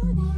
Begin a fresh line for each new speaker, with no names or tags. Oh,